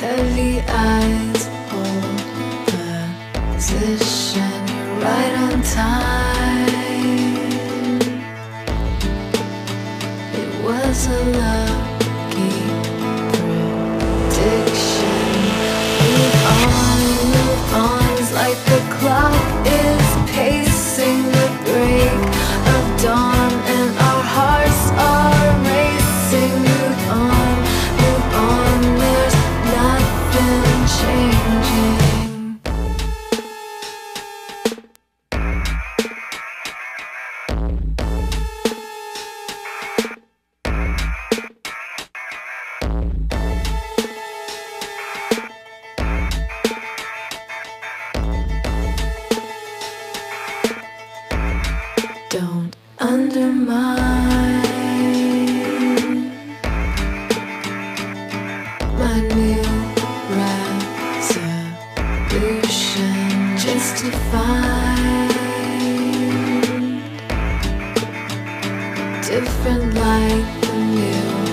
Heavy eyes hold position. Right on time. It was a love. Don't undermine my new resolution. Justify different life than you.